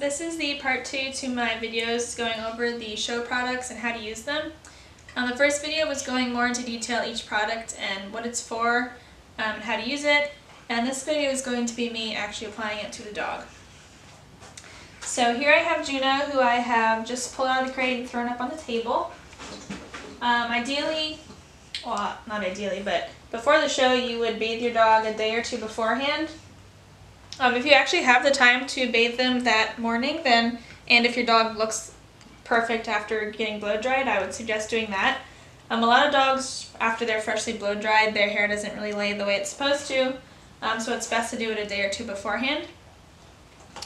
this is the part two to my videos going over the show products and how to use them. Um, the first video was going more into detail each product and what it's for um, and how to use it. And this video is going to be me actually applying it to the dog. So here I have Juno, who I have just pulled out of the crate and thrown up on the table. Um, ideally, well, not ideally, but before the show, you would bathe your dog a day or two beforehand. Um, if you actually have the time to bathe them that morning, then, and if your dog looks perfect after getting blow dried, I would suggest doing that. Um, a lot of dogs, after they're freshly blow dried, their hair doesn't really lay the way it's supposed to, um, so it's best to do it a day or two beforehand.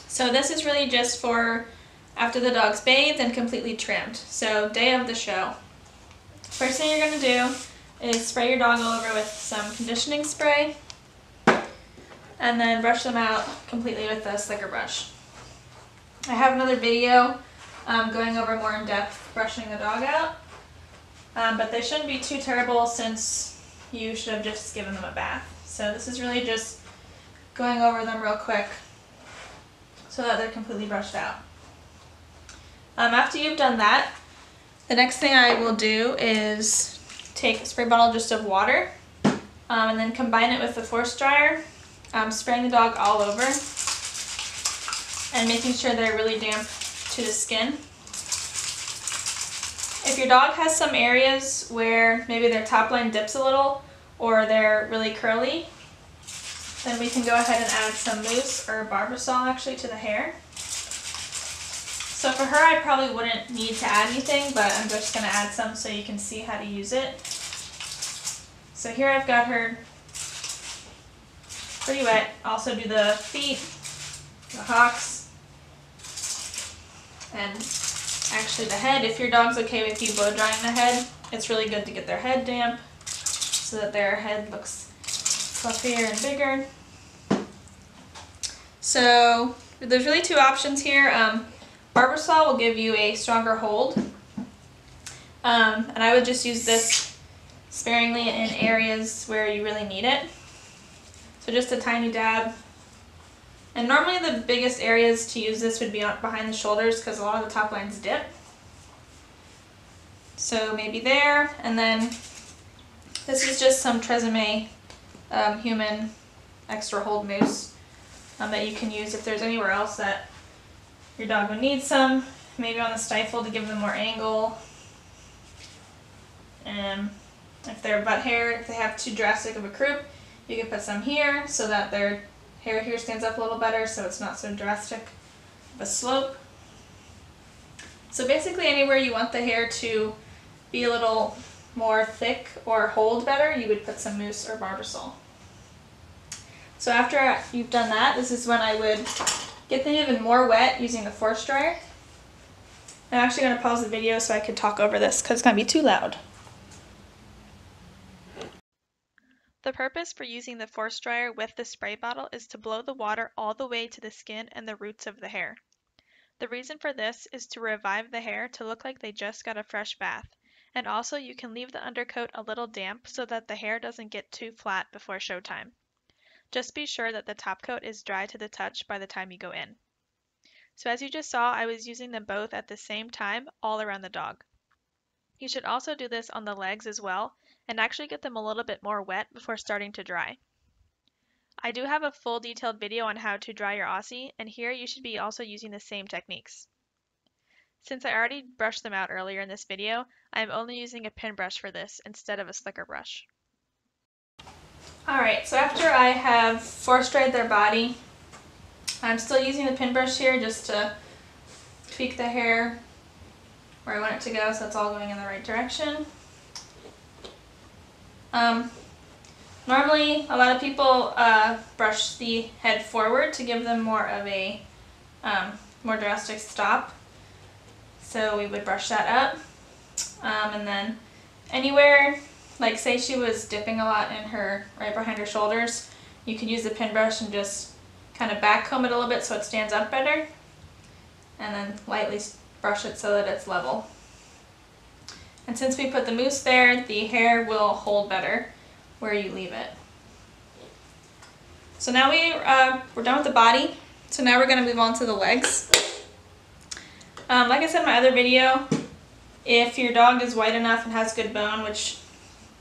So this is really just for after the dog's bathed and completely trimmed. So day of the show. First thing you're going to do is spray your dog all over with some conditioning spray and then brush them out completely with a slicker brush. I have another video um, going over more in depth brushing the dog out, um, but they shouldn't be too terrible since you should have just given them a bath. So this is really just going over them real quick so that they're completely brushed out. Um, after you've done that, the next thing I will do is take a spray bottle just of water um, and then combine it with the force dryer, um, spraying the dog all over and making sure they're really damp to the skin. If your dog has some areas where maybe their top line dips a little or they're really curly, then we can go ahead and add some mousse or Barbasol actually to the hair. So for her I probably wouldn't need to add anything, but I'm just going to add some so you can see how to use it. So here I've got her pretty wet. Also do the feet, the hocks, and actually the head. If your dog's okay with you blow drying the head, it's really good to get their head damp so that their head looks fluffier and bigger. So there's really two options here. Um, Barbasol will give you a stronger hold. Um, and I would just use this sparingly in areas where you really need it. So just a tiny dab. And normally the biggest areas to use this would be behind the shoulders because a lot of the top lines dip. So maybe there, and then this is just some Tresemme um, human extra hold mousse um, that you can use if there's anywhere else that your dog would need some. Maybe on the stifle to give them more angle. And if their butt hair, if they have too drastic of a croup, you can put some here so that their hair here stands up a little better so it's not so drastic of a slope. So basically anywhere you want the hair to be a little more thick or hold better, you would put some mousse or barbasol. So after you've done that, this is when I would get them even more wet using the force dryer. I'm actually going to pause the video so I could talk over this because it's going to be too loud. The purpose for using the force dryer with the spray bottle is to blow the water all the way to the skin and the roots of the hair. The reason for this is to revive the hair to look like they just got a fresh bath, and also you can leave the undercoat a little damp so that the hair doesn't get too flat before showtime. Just be sure that the top coat is dry to the touch by the time you go in. So as you just saw, I was using them both at the same time all around the dog. You should also do this on the legs as well, and actually get them a little bit more wet before starting to dry. I do have a full detailed video on how to dry your Aussie, and here you should be also using the same techniques. Since I already brushed them out earlier in this video, I am only using a pin brush for this instead of a slicker brush. Alright, so after I have force dried their body, I'm still using the pin brush here just to tweak the hair where I want it to go so it's all going in the right direction. Um, normally, a lot of people uh, brush the head forward to give them more of a um, more drastic stop. So we would brush that up. Um, and then anywhere, like say she was dipping a lot in her, right behind her shoulders, you could use the pin brush and just kind of back comb it a little bit so it stands up better. And then lightly brush it so that it's level. And since we put the mousse there, the hair will hold better where you leave it. So now we, uh, we're done with the body. So now we're going to move on to the legs. Um, like I said in my other video, if your dog is white enough and has good bone, which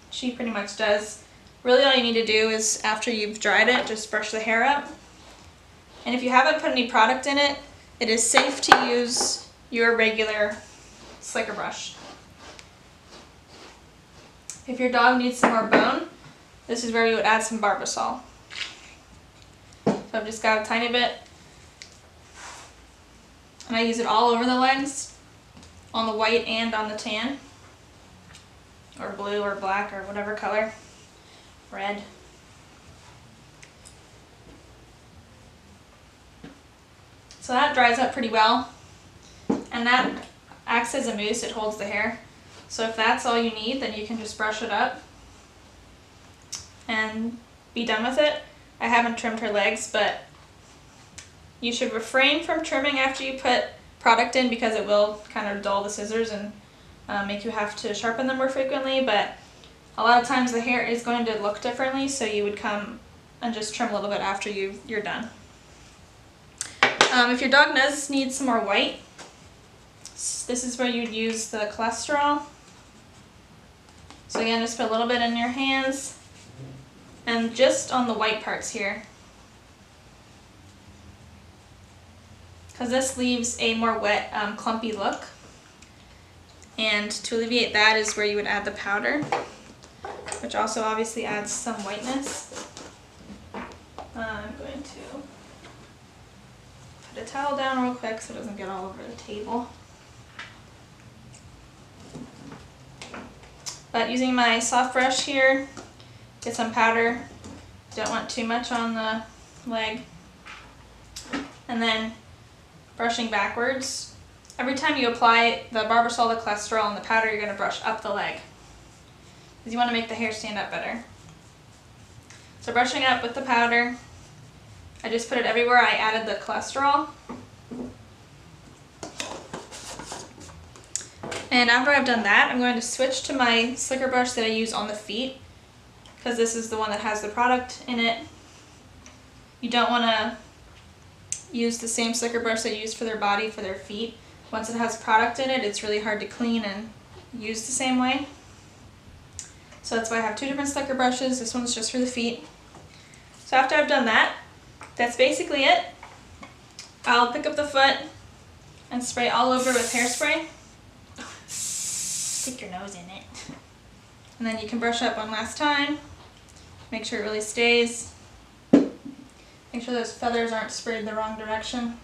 she pretty much does, really all you need to do is after you've dried it, just brush the hair up. And if you haven't put any product in it, it is safe to use your regular slicker brush. If your dog needs some more bone, this is where you would add some Barbasol. So I've just got a tiny bit. And I use it all over the legs, on the white and on the tan. Or blue or black or whatever color. Red. So that dries up pretty well. And that acts as a mousse, it holds the hair. So if that's all you need, then you can just brush it up and be done with it. I haven't trimmed her legs, but you should refrain from trimming after you put product in because it will kind of dull the scissors and uh, make you have to sharpen them more frequently, but a lot of times the hair is going to look differently, so you would come and just trim a little bit after you, you're done. Um, if your dog does need some more white, this is where you'd use the cholesterol. So again, just put a little bit in your hands and just on the white parts here. Because this leaves a more wet, um, clumpy look. And to alleviate that is where you would add the powder, which also obviously adds some whiteness. I'm going to put a towel down real quick so it doesn't get all over the table. But using my soft brush here, get some powder. Don't want too much on the leg. And then brushing backwards. Every time you apply the Barbasol, the cholesterol, and the powder, you're going to brush up the leg. Because you want to make the hair stand up better. So brushing up with the powder. I just put it everywhere I added the cholesterol. And after I've done that, I'm going to switch to my slicker brush that I use on the feet because this is the one that has the product in it. You don't want to use the same slicker brush they use for their body for their feet. Once it has product in it, it's really hard to clean and use the same way. So that's why I have two different slicker brushes. This one's just for the feet. So after I've done that, that's basically it. I'll pick up the foot and spray all over with hairspray. Stick your nose in it. And then you can brush up one last time. Make sure it really stays. Make sure those feathers aren't sprayed the wrong direction.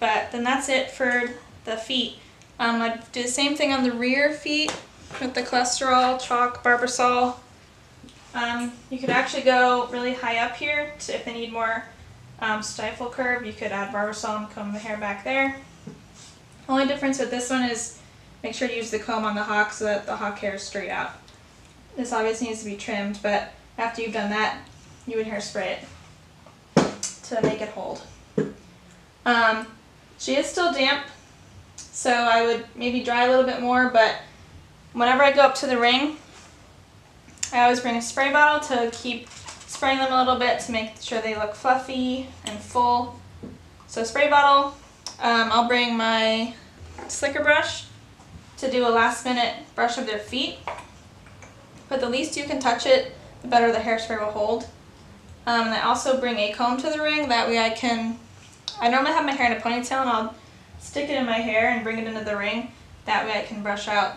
But then that's it for the feet. Um, I do the same thing on the rear feet with the cholesterol, chalk, barbasol. Um, you could actually go really high up here to, if they need more um, stifle curve. You could add barbasol and comb the hair back there. Only difference with this one is Make sure to use the comb on the hock so that the hock hair is straight out. This obviously needs to be trimmed, but after you've done that, you would hairspray it to make it hold. Um, she is still damp, so I would maybe dry a little bit more, but whenever I go up to the ring, I always bring a spray bottle to keep spraying them a little bit to make sure they look fluffy and full. So spray bottle, um, I'll bring my slicker brush to do a last minute brush of their feet. But the least you can touch it, the better the hairspray will hold. Um, and I also bring a comb to the ring, that way I can, I normally have my hair in a ponytail and I'll stick it in my hair and bring it into the ring. That way I can brush out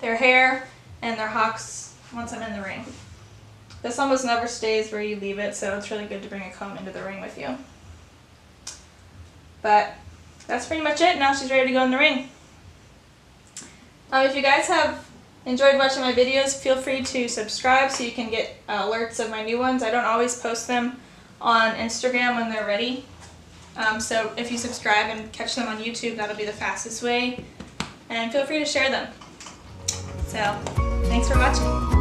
their hair and their hocks once I'm in the ring. This almost never stays where you leave it, so it's really good to bring a comb into the ring with you. But that's pretty much it. Now she's ready to go in the ring. Um, if you guys have enjoyed watching my videos, feel free to subscribe so you can get uh, alerts of my new ones. I don't always post them on Instagram when they're ready. Um, so if you subscribe and catch them on YouTube, that'll be the fastest way. And feel free to share them. So, thanks for watching.